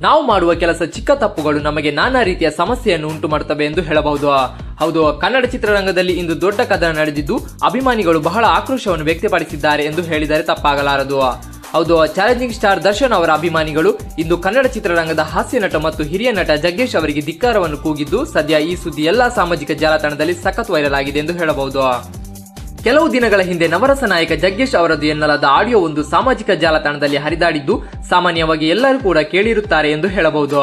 ನಾವು ಮಾಡುವ ಕೆಲಸ ಚಿಕ್ಕ ತಪ್ಪುಗಳು ನಮಗೆ ನಾನಾ ರೀತಿಯ ಸಮಸ್ಯೆಯನ್ನು ಉಂಟು ಮಾಡುತ್ತವೆ ಎಂದು ಹೇಳಬಹುದು. ಹೌದು, ಕನ್ನಡ ಚಿತ್ರರಂಗದಲ್ಲಿ ಇಂದು ದೊಡ್ಡ ಕದನ ನಡೆದಿದ್ದು, ಅಭಿಮಾನಿಗಳು ಬಹಳ ಆಕ್ರೋಶವನ್ನು ವ್ಯಕ್ತಪಡಿಸಿದ್ದಾರೆ ಎಂದು ಹೇಳಿದರೆ ತಪ್ಪಾಗಲಾರದು. ಹೌದು, ಚಾಲೆಂಜಿಂಗ್ ಸ್ಟಾರ್ ದರ್ಶನ್ ಅವರ ಅಭಿಮಾನಿಗಳು ಇಂದು ಕನ್ನಡ ಚಿತ್ರರಂಗದ ಹಾಸ್ಯ ನಟ ಮತ್ತು ಹಿರಿಯ ನಟ ಜಗ್ಗೇಶ್ ಅವರಿಗೆ ಧಿಕ್ಕಾರವನ್ನು ಕೂಗಿದ್ದು, ಸದ್ಯ ಈ ಸುದ್ದಿ ಎಲ್ಲಾ ಸಾಮಾಜಿಕ ಜಾಲತಾಣದಲ್ಲಿ ಸಖತ್ ವೈರಲ್ ಆಗಿದೆ ಎಂದು ಹೇಳಬಹುದು. ಕೆಲವು ದಿನಗಳ ಹಿಂದೆ ನವರಸ ನಾಯಕ ಜಗ್ಗೇಶ್ ಅವರದ್ದು ಎನ್ನಲಾದ ಆಡಿಯೋ ಒಂದು ಸಾಮಾಜಿಕ ಜಾಲತಾಣದಲ್ಲಿ ಹರಿದಾಡಿದ್ದು ಸಾಮಾನ್ಯವಾಗಿ ಎಲ್ಲರೂ ಕೂಡ ಕೇಳಿರುತ್ತಾರೆ ಎಂದು ಹೇಳಬಹುದು.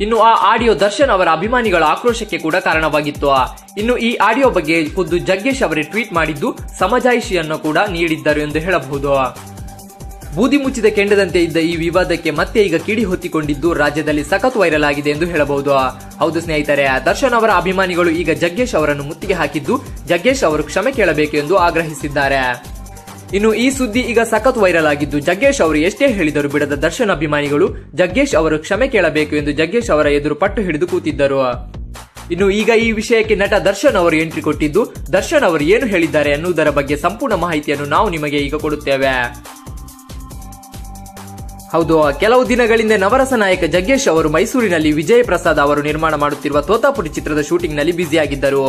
ಇನ್ನು ಆ ಆಡಿಯೋ ದರ್ಶನ್ ಅವರ ಅಭಿಮಾನಿಗಳ ಆಕ್ರೋಶಕ್ಕೆ ಕೂಡ ಕಾರಣವಾಗಿತ್ತು. ಇನ್ನು ಈ ಆಡಿಯೋ ಬಗ್ಗೆ ಖುದ್ದು ಜಗ್ಗೇಶ್ ಅವರೇ ಟ್ವೀಟ್ ಮಾಡಿದ್ದು ಸಮಜಾಯಿಷಿಯನ್ನು ಕೂಡ ನೀಡಿದ್ದರು ಎಂದು ಹೇಳಬಹುದು. ಬೂದಿ ಮುಚ್ಚಿದ ಕೆಂಡದಂತೆ ಇದ್ದ ಈ ವಿವಾದಕ್ಕೆ ಮತ್ತೆ ಈಗ ಕಿಡಿ ಹೊತ್ತಿಕೊಂಡಿದ್ದು ರಾಜ್ಯದಲ್ಲಿ ಸಖತ್ ವೈರಲ್ ಆಗಿದೆ ಎಂದು ಹೇಳಬಹುದು. ಹೌದು ಸ್ನೇಹಿತರೆ, ದರ್ಶನ್ ಅವರ ಅಭಿಮಾನಿಗಳು ಈಗ ಜಗ್ಗೇಶ್ ಅವರನ್ನು ಮುತ್ತಿಗೆ ಹಾಕಿದ್ದು ಜಗ್ಗೇಶ್ ಅವರು ಕ್ಷಮೆ ಕೇಳಬೇಕು ಎಂದು ಆಗ್ರಹಿಸಿದ್ದಾರೆ. ಇನ್ನು ಈ ಸುದ್ದಿ ಈಗ ಸಖತ್ ವೈರಲ್ ಆಗಿದ್ದು ಜಗ್ಗೇಶ್ ಅವರು ಎಷ್ಟೇ ಹೇಳಿದರು ಬಿಡದ ದರ್ಶನ್ ಅಭಿಮಾನಿಗಳು ಜಗ್ಗೇಶ್ ಅವರು ಕ್ಷಮೆ ಕೇಳಬೇಕು ಎಂದು ಜಗ್ಗೇಶ್ ಅವರ ಎದುರು ಪಟ್ಟು ಹಿಡಿದು ಕೂತಿದ್ದರು. ಇನ್ನು ಈಗ ಈ ವಿಷಯಕ್ಕೆ ನಟ ದರ್ಶನ್ ಅವರು ಎಂಟ್ರಿ ಕೊಟ್ಟಿದ್ದು, ದರ್ಶನ್ ಅವರು ಏನು ಹೇಳಿದ್ದಾರೆ ಅನ್ನುವುದರ ಬಗ್ಗೆ ಸಂಪೂರ್ಣ ಮಾಹಿತಿಯನ್ನು ನಾವು ನಿಮಗೆ ಈಗ ಕೊಡುತ್ತೇವೆ. ಹೌದು ಕೆಲವು ದಿನಗಳಿಂದ ನವರಸ ನಾಯಕ ಜಗ್ಗೇಶ್ ಅವರು ಮೈಸೂರಿನಲ್ಲಿ ವಿಜಯ್ ಪ್ರಸಾದ್ ಅವರು ನಿರ್ಮಾಣ ಮಾಡುತ್ತಿರುವ ತೋತಾಪುರಿ ಚಿತ್ರದ ಶೂಟಿಂಗ್ನಲ್ಲಿ ಬ್ಯುಸಿಯಾಗಿದ್ದರು.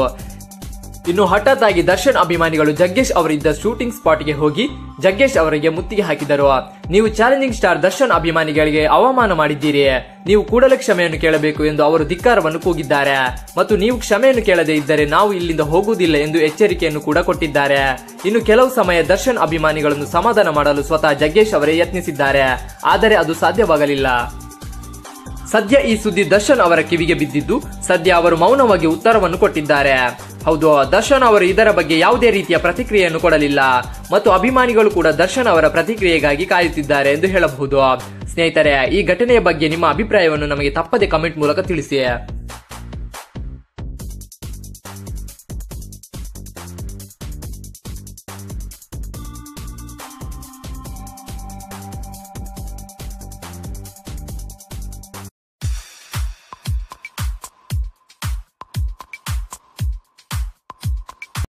ಇನ್ನು ಹಠಾತ್ ಆಗಿ ದರ್ಶನ್ ಅಭಿಮಾನಿಗಳು ಜಗ್ಗೇಶ್ ಅವರಿದ್ದ ಶೂಟಿಂಗ್ ಸ್ಪಾಟ್ಗೆ ಹೋಗಿ ಜಗ್ಗೇಶ್ ಅವರಿಗೆ ಮುತ್ತಿಗೆ ಹಾಕಿದರು. ನೀವು ಚಾಲೆಂಜಿಂಗ್ ಸ್ಟಾರ್ ದರ್ಶನ್ ಅಭಿಮಾನಿಗಳಿಗೆ ಅವಮಾನ ಮಾಡಿದ್ದೀರಿ. ನೀವು ಕೂಡಲೇ ಕ್ಷಮೆಯನ್ನು ಕೇಳಬೇಕು ಎಂದು ಅವರು ಧಿಕ್ಕಾರವನ್ನು ಕೂಗಿದ್ದಾರೆ. ಮತ್ತು ನೀವು ಕ್ಷಮೆಯನ್ನು ಕೇಳದೇ ಇದ್ದರೆ ನಾವು ಇಲ್ಲಿಂದ ಹೋಗುವುದಿಲ್ಲ ಎಂದು ಎಚ್ಚರಿಕೆಯನ್ನು ಕೂಡ ಕೊಟ್ಟಿದ್ದಾರೆ. ಇನ್ನು ಕೆಲವು ಸಮಯ ದರ್ಶನ್ ಅಭಿಮಾನಿಗಳನ್ನು ಸಮಾಧಾನ ಮಾಡಲು ಸ್ವತಃ ಜಗ್ಗೇಶ್ ಅವರೇ ಯತ್ನಿಸಿದ್ದಾರೆ. ಆದರೆ ಅದು ಸಾಧ್ಯವಾಗಲಿಲ್ಲ. ಸದ್ಯ ಈ ಸುದ್ದಿ ದರ್ಶನ್ ಅವರ ಕಿವಿಗೆ ಬಿದ್ದಿದ್ದು, ಸದ್ಯ ಅವರು ಮೌನವಾಗಿ ಉತ್ತರವನ್ನು ಕೊಟ್ಟಿದ್ದಾರೆ. ಹೌದು, ದರ್ಶನ್ ಅವರು ಇದರ ಬಗ್ಗೆ ಯಾವುದೇ ರೀತಿಯ ಪ್ರತಿಕ್ರಿಯೆಯನ್ನು ಕೊಡಲಿಲ್ಲ ಮತ್ತು ಅಭಿಮಾನಿಗಳು ಕೂಡ ದರ್ಶನ್ ಅವರ ಪ್ರತಿಕ್ರಿಯೆಗಾಗಿ ಕಾಯುತ್ತಿದ್ದಾರೆ ಎಂದು ಹೇಳಬಹುದು. ಸ್ನೇಹಿತರೆ, ಈ ಘಟನೆಯ ಬಗ್ಗೆ ನಿಮ್ಮ ಅಭಿಪ್ರಾಯವನ್ನು ನಮಗೆ ತಪ್ಪದೆ ಕಮೆಂಟ್ ಮೂಲಕ ತಿಳಿಸಿ.